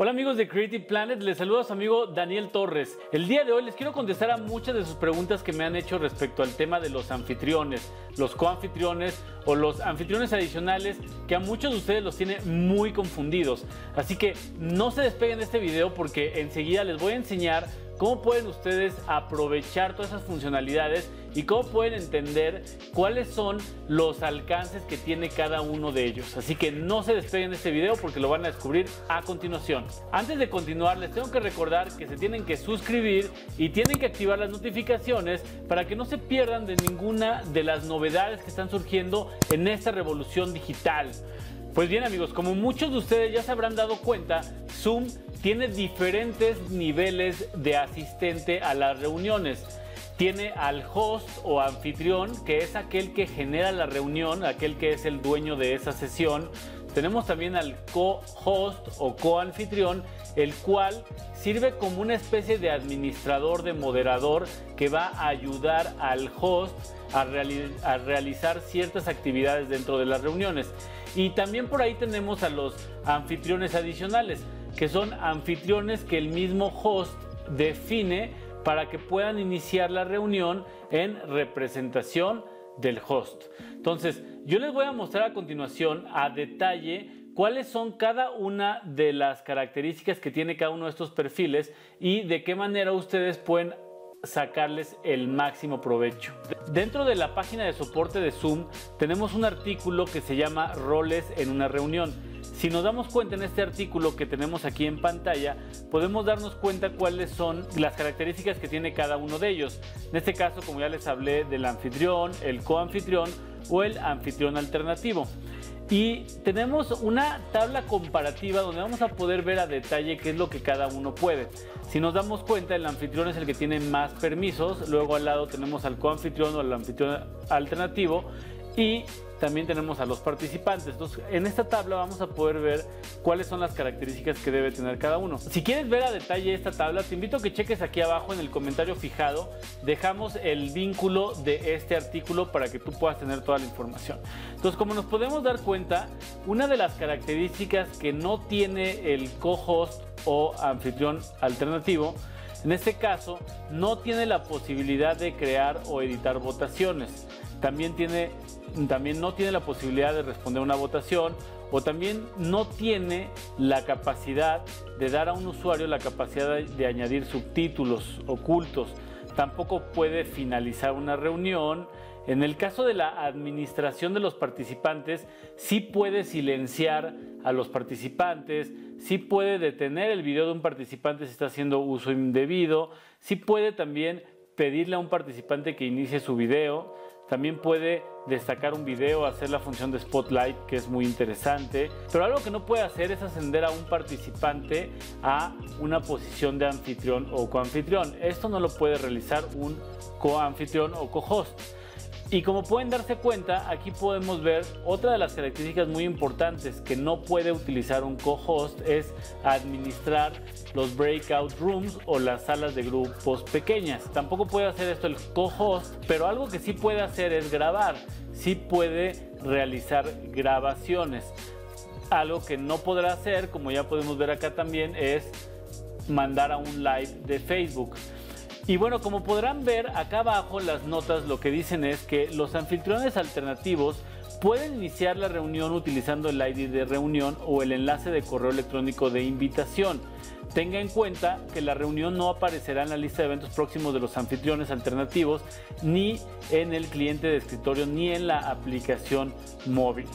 Hola amigos de Creative Planet, les saluda su amigo Daniel Torres. El día de hoy les quiero contestar a muchas de sus preguntas que me han hecho respecto al tema de los anfitriones, los coanfitriones o los anfitriones adicionales que a muchos de ustedes los tiene muy confundidos. Así que no se despeguen de este video porque enseguida les voy a enseñar cómo pueden ustedes aprovechar todas esas funcionalidades y cómo pueden entender cuáles son los alcances que tiene cada uno de ellos. Así que no se despeguen de este video porque lo van a descubrir a continuación. Antes de continuar, les tengo que recordar que se tienen que suscribir y tienen que activar las notificaciones para que no se pierdan de ninguna de las novedades que están surgiendo en esta revolución digital. Pues bien amigos, como muchos de ustedes ya se habrán dado cuenta, Zoom tiene diferentes niveles de asistente a las reuniones. Tiene al host o anfitrión, que es aquel que genera la reunión, aquel que es el dueño de esa sesión. Tenemos también al co-host o co-anfitrión, el cual sirve como una especie de administrador, de moderador, que va a ayudar al host a, realizar ciertas actividades dentro de las reuniones. Y también por ahí tenemos a los anfitriones adicionales que son anfitriones que el mismo host define para que puedan iniciar la reunión en representación del host. Entonces, yo les voy a mostrar a continuación a detalle cuáles son cada una de las características que tiene cada uno de estos perfiles y de qué manera ustedes pueden sacarles el máximo provecho. Dentro de la página de soporte de Zoom tenemos un artículo que se llama roles en una reunión. Si nos damos cuenta en este artículo que tenemos aquí en pantalla, podemos darnos cuenta cuáles son las características que tiene cada uno de ellos. En este caso, como ya les hablé del anfitrión, el coanfitrión o el anfitrión alternativo. Y tenemos una tabla comparativa donde vamos a poder ver a detalle qué es lo que cada uno puede. Si nos damos cuenta, el anfitrión es el que tiene más permisos, luego al lado tenemos al coanfitrión o al anfitrión alternativo y también tenemos a los participantes. Entonces, en esta tabla vamos a poder ver cuáles son las características que debe tener cada uno. Si quieres ver a detalle esta tabla, te invito a que cheques aquí abajo en el comentario fijado. Dejamos el vínculo de este artículo para que tú puedas tener toda la información. Entonces, como nos podemos dar cuenta, una de las características que no tiene el co-host o anfitrión alternativo en este caso, no tiene la posibilidad de crear o editar votaciones. También tiene también no tiene la posibilidad de responder una votación o también no tiene la capacidad de dar a un usuario la capacidad de añadir subtítulos ocultos. Tampoco puede finalizar una reunión. En el caso de la administración de los participantes, sí puede silenciar a los participantes, sí puede detener el video de un participante si está haciendo uso indebido, sí puede también pedirle a un participante que inicie su video, también puede destacar un video, hacer la función de spotlight que es muy interesante. Pero algo que no puede hacer es ascender a un participante a una posición de anfitrión o coanfitrión. Esto no lo puede realizar un coanfitrión o co-host. Y como pueden darse cuenta, aquí podemos ver otra de las características muy importantes que no puede utilizar un co-host es administrar los breakout rooms o las salas de grupos pequeñas. Tampoco puede hacer esto el co-host, pero algo que sí puede hacer es grabar. Sí puede realizar grabaciones. Algo que no podrá hacer, como ya podemos ver acá también, es mandar a un live de Facebook. Y bueno, como podrán ver acá abajo las notas lo que dicen es que los anfitriones alternativos pueden iniciar la reunión utilizando el ID de reunión o el enlace de correo electrónico de invitación. Tenga en cuenta que la reunión no aparecerá en la lista de eventos próximos de los anfitriones alternativos, ni en el cliente de escritorio, ni en la aplicación móvil.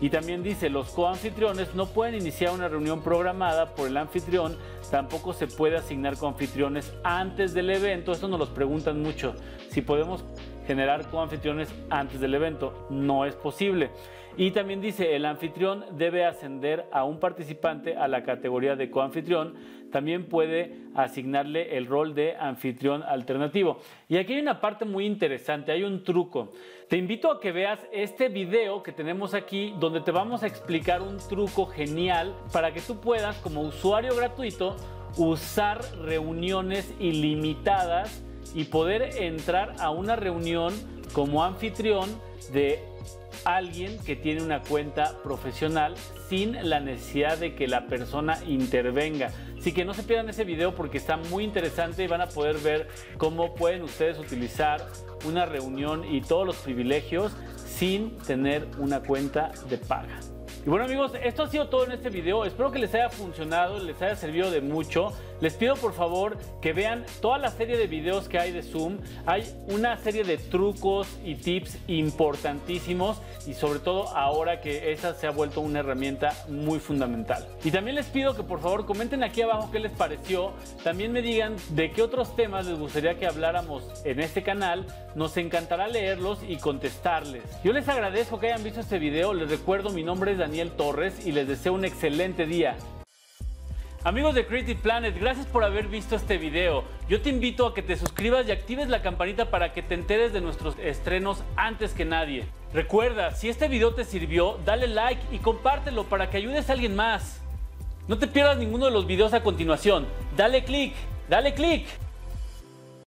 Y también dice, los coanfitriones no pueden iniciar una reunión programada por el anfitrión Tampoco se puede asignar coanfitriones antes del evento. Esto nos lo preguntan mucho. Si podemos generar coanfitriones antes del evento. No es posible. Y también dice, el anfitrión debe ascender a un participante a la categoría de coanfitrión. También puede asignarle el rol de anfitrión alternativo. Y aquí hay una parte muy interesante, hay un truco. Te invito a que veas este video que tenemos aquí donde te vamos a explicar un truco genial para que tú puedas como usuario gratuito usar reuniones ilimitadas y poder entrar a una reunión como anfitrión de alguien que tiene una cuenta profesional sin la necesidad de que la persona intervenga. Así que no se pierdan ese video porque está muy interesante y van a poder ver cómo pueden ustedes utilizar una reunión y todos los privilegios sin tener una cuenta de paga. Y bueno amigos, esto ha sido todo en este video. Espero que les haya funcionado, les haya servido de mucho. Les pido por favor que vean toda la serie de videos que hay de Zoom. Hay una serie de trucos y tips importantísimos y sobre todo ahora que esa se ha vuelto una herramienta muy fundamental. Y también les pido que por favor comenten aquí abajo qué les pareció. También me digan de qué otros temas les gustaría que habláramos en este canal. Nos encantará leerlos y contestarles. Yo les agradezco que hayan visto este video. Les recuerdo mi nombre es Daniel Torres y les deseo un excelente día. Amigos de Creative Planet, gracias por haber visto este video. Yo te invito a que te suscribas y actives la campanita para que te enteres de nuestros estrenos antes que nadie. Recuerda, si este video te sirvió, dale like y compártelo para que ayudes a alguien más. No te pierdas ninguno de los videos a continuación. Dale click, dale click.